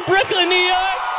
from Brooklyn, New York.